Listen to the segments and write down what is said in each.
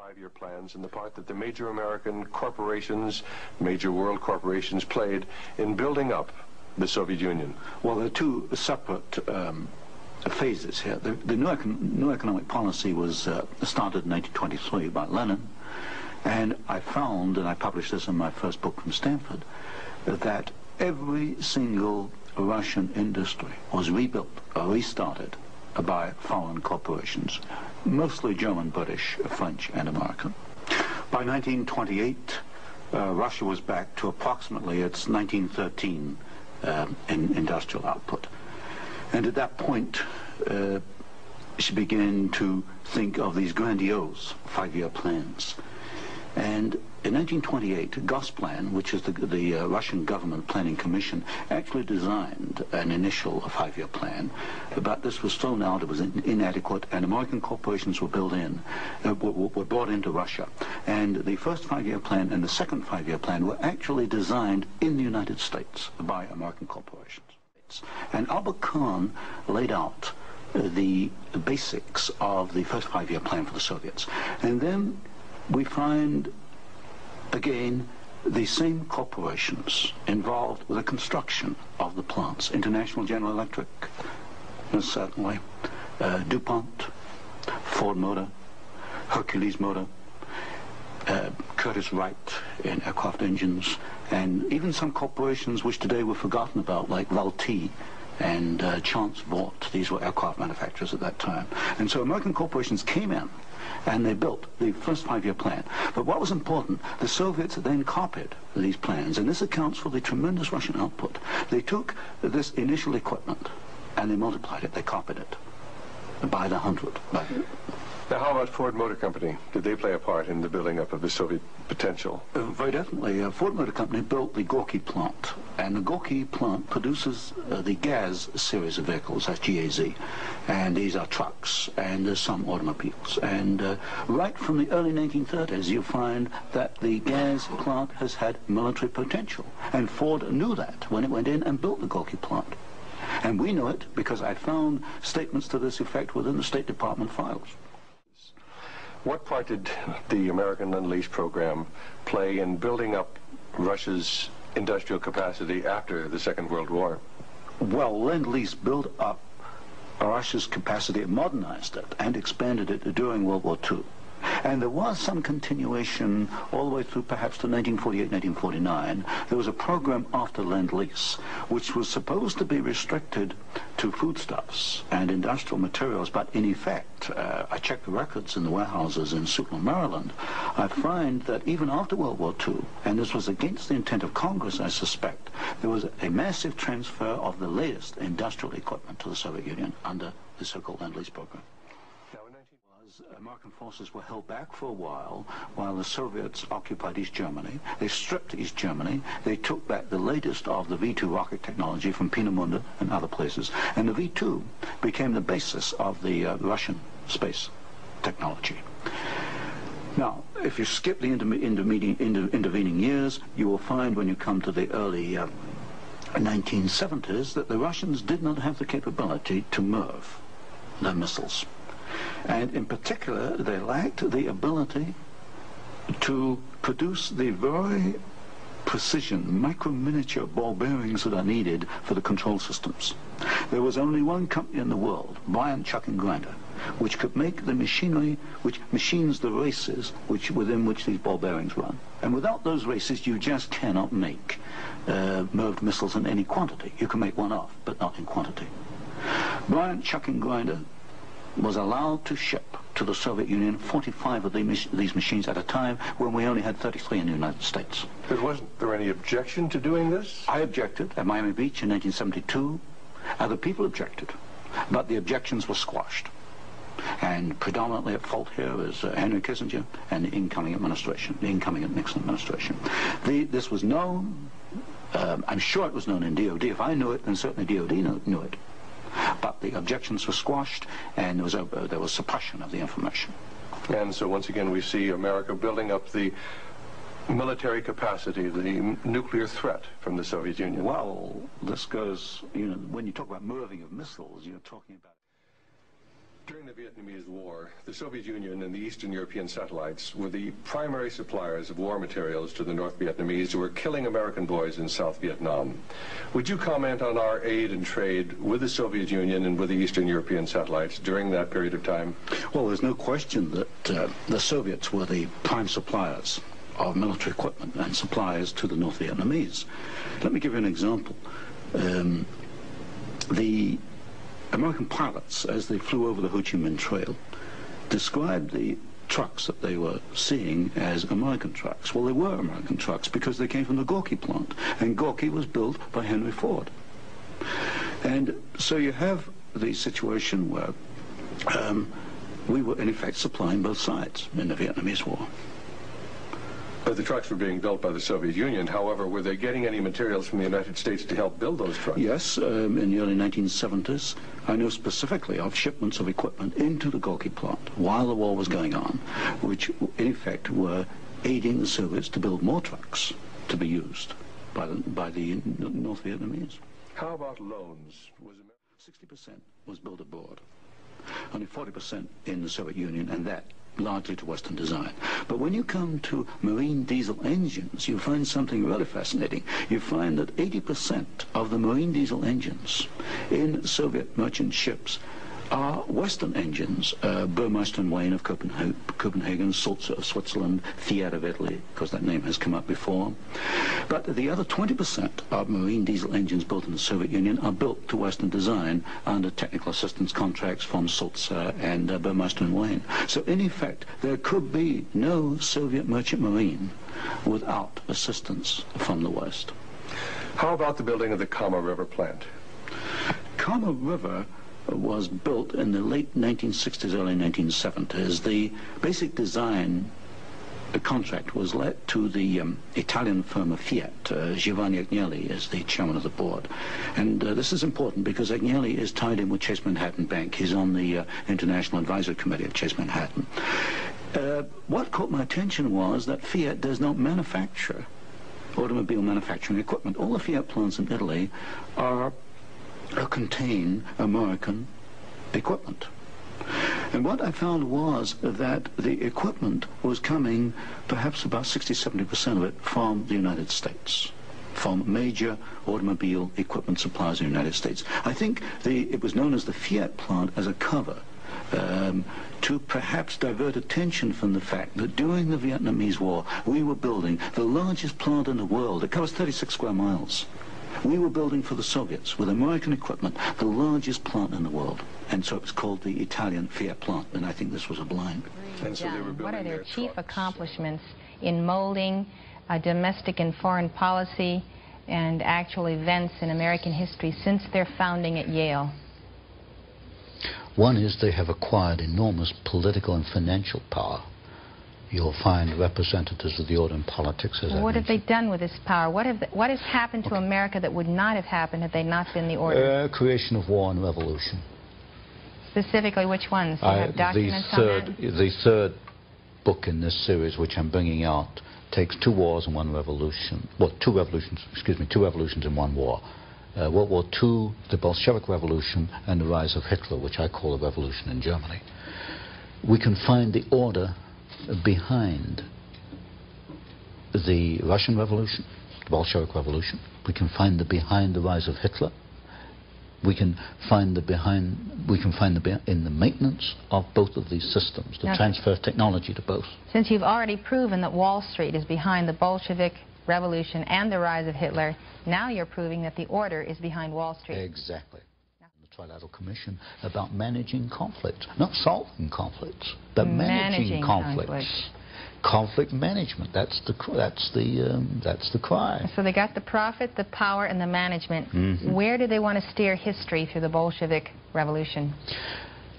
five-year plans and the part that the major American corporations, major world corporations played in building up the Soviet Union? Well, there are two separate um, phases here. The, the new, econ new, economic policy was uh, started in 1923 by Lenin, and I found, and I published this in my first book from Stanford, that every single Russian industry was rebuilt or restarted by foreign corporations, mostly German, British, French, and American. By 1928, uh, Russia was back to approximately its 1913 um, in industrial output. And at that point, uh, she began to think of these grandiose five-year plans. And in 1928, Gosplan, which is the, the uh, Russian government planning commission, actually designed an initial five-year plan, but this was thrown out, it was in, inadequate, and American corporations were built in, uh, were, were brought into Russia. And the first five-year plan and the second five-year plan were actually designed in the United States by American corporations. And Albert Kahn laid out uh, the basics of the first five-year plan for the Soviets. And then we find again, the same corporations involved with the construction of the plants, International General Electric, certainly, uh, DuPont, Ford Motor, Hercules Motor, uh, Curtiss-Wright in aircraft engines, and even some corporations which today were forgotten about, like Vultee and uh, Chance Vought. These were aircraft manufacturers at that time. And so American corporations came in and they built the first five-year plan. But what was important, the Soviets then copied these plans, and this accounts for the tremendous Russian output. They took this initial equipment and they multiplied it, they copied it by the hundred. Now, how about Ford Motor Company? Did they play a part in the building up of the Soviet potential? Uh, very definitely. Uh, Ford Motor Company built the Gorky plant, and the Gorky plant produces uh, the GAZ series of vehicles, that's GAZ, and these are trucks, and some automobiles. And uh, right from the early 1930s, you find that the GAZ plant has had military potential, and Ford knew that when it went in and built the Gorky plant. And we know it because I found statements to this effect within the State Department files. What part did the American Lend-Lease program play in building up Russia's industrial capacity after the Second World War? Well, Lend-Lease built up Russia's capacity, modernized it, and expanded it during World War II. And there was some continuation all the way through perhaps to 1948, 1949. There was a program after Lend-Lease, which was supposed to be restricted to foodstuffs and industrial materials, but in effect, uh, I checked the records in the warehouses in Suitland, Maryland, I find that even after World War II, and this was against the intent of Congress, I suspect, there was a massive transfer of the latest industrial equipment to the Soviet Union under the so-called Lend-Lease program. American forces were held back for a while while the Soviets occupied East Germany. They stripped East Germany. They took back the latest of the V-2 rocket technology from Peenemünde and other places. And the V-2 became the basis of the uh, Russian space technology. Now, if you skip the inter inter inter intervening years, you will find when you come to the early uh, 1970s that the Russians did not have the capability to MIRV their missiles. And in particular, they lacked the ability to produce the very precision, micro-miniature ball bearings that are needed for the control systems. There was only one company in the world, Bryant Chuck and Grinder, which could make the machinery which machines the races which within which these ball bearings run. And without those races, you just cannot make uh, missiles in any quantity. You can make one off, but not in quantity. Bryant Chuck and Grinder was allowed to ship to the Soviet Union 45 of these machines at a time when we only had 33 in the United States. But wasn't there any objection to doing this? I objected at Miami Beach in 1972. Other people objected, but the objections were squashed. And predominantly at fault here is uh, Henry Kissinger and the incoming administration, the incoming Nixon administration. The, this was known, um, I'm sure it was known in DOD. If I knew it, then certainly DOD knew, knew it. The objections were squashed, and there was, a, there was suppression of the information. And so once again, we see America building up the military capacity, the nuclear threat from the Soviet Union. Well, this goes, you know, when you talk about moving of missiles, you're talking about During the Vietnamese War, the Soviet Union and the Eastern European satellites were the primary suppliers of war materials to the North Vietnamese who were killing American boys in South Vietnam. Would you comment on our aid and trade with the Soviet Union and with the Eastern European satellites during that period of time? Well, there's no question that uh, the Soviets were the prime suppliers of military equipment and supplies to the North Vietnamese. Let me give you an example. Um, the American pilots, as they flew over the Ho Chi Minh Trail, described the trucks that they were seeing as American trucks. Well, they were American trucks because they came from the Gorky plant, and Gorky was built by Henry Ford. And so you have the situation where um, we were, in effect, supplying both sides in the Vietnamese War. The trucks were being built by the Soviet Union. However, were they getting any materials from the United States to help build those trucks? Yes, um, in the early 1970s, I know specifically of shipments of equipment into the Gorky plant while the war was going on, which in effect were aiding the Soviets to build more trucks to be used by the, by the North Vietnamese. How about loans? Was 60% was built abroad, only 40% in the Soviet Union, and that largely to Western design. But when you come to marine diesel engines, you find something really fascinating. You find that 80% of the marine diesel engines in Soviet merchant ships are Western engines, uh, Burmeister and Wain of Copenhagen, Copenhagen, Sulzer of Switzerland, Fiat of Italy, because that name has come up before. But the other 20% of marine diesel engines built in the Soviet Union are built to Western design under technical assistance contracts from Sulzer and uh, Burmeister and Wain. So in effect, there could be no Soviet merchant marine without assistance from the West. How about the building of the Kama River plant? Kama River was built in the late 1960s, early 1970s. The basic design the contract was let to the um, Italian firm of Fiat. Uh, Giovanni Agnelli is the chairman of the board. And uh, this is important because Agnelli is tied in with Chase Manhattan Bank. He's on the uh, International Advisory Committee of Chase Manhattan. Uh, what caught my attention was that Fiat does not manufacture automobile manufacturing equipment. All the Fiat plants in Italy are contain American equipment. And what I found was that the equipment was coming perhaps about 60-70% of it from the United States from major automobile equipment suppliers in the United States. I think the, it was known as the Fiat plant as a cover um, to perhaps divert attention from the fact that during the Vietnamese War we were building the largest plant in the world. It covers 36 square miles. We were building for the Soviets with American equipment the largest plant in the world. And so it was called the Italian Fiat plant, and I think this was a blind. And so they were what are their, their chief trucks. accomplishments in molding uh, domestic and foreign policy and actual events in American history since their founding at Yale? One is they have acquired enormous political and financial power you'll find representatives of the order in politics. As what have they done with this power? What, have what has happened to America that would not have happened had they not been the order? Uh, creation of war and revolution. Specifically, which ones? Do you have documents the third, on that? The third book in this series, which I'm bringing out, takes two wars and one revolution. Well, two revolutions, excuse me, two revolutions in one war. Uh, World War II, the Bolshevik Revolution, and the rise of Hitler, which I call a revolution in Germany. We can find the order behind the Russian Revolution, the Bolshevik Revolution. We can find the behind the rise of Hitler. We can find the behind. We can find the in the maintenance of both of these systems, the transfer of technology to both. Since you've already proven that Wall Street is behind the Bolshevik Revolution and the rise of Hitler, now you're proving that the order is behind Wall Street. Exactly. Trilateral Commission about managing conflict, not solving conflicts, but managing, managing conflicts. conflict. Conflict management. That's the that's the um, that's the cry. So they got the profit, the power, and the management. Mm -hmm. Where did they want to steer history through the Bolshevik Revolution?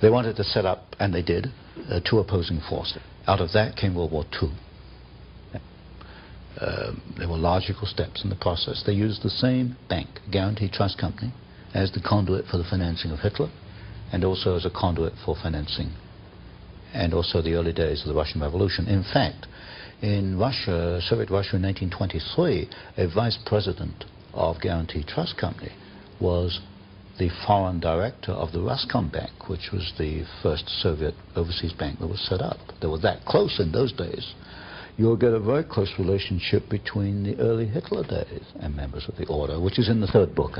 They wanted to set up, and they did, uh, two opposing forces. Out of that came World War II. Uh, there were logical steps in the process. They used the same bank, Guaranty Trust Company, as the conduit for the financing of Hitler and also as a conduit for financing and also the early days of the Russian Revolution. In fact, in Russia, Soviet Russia in 1923, a vice president of Guaranty Trust Company was the foreign director of the Ruskombank, which was the first Soviet overseas bank that was set up. They were that close in those days. You'll get a very close relationship between the early Hitler days and members of the order, which is in the third book.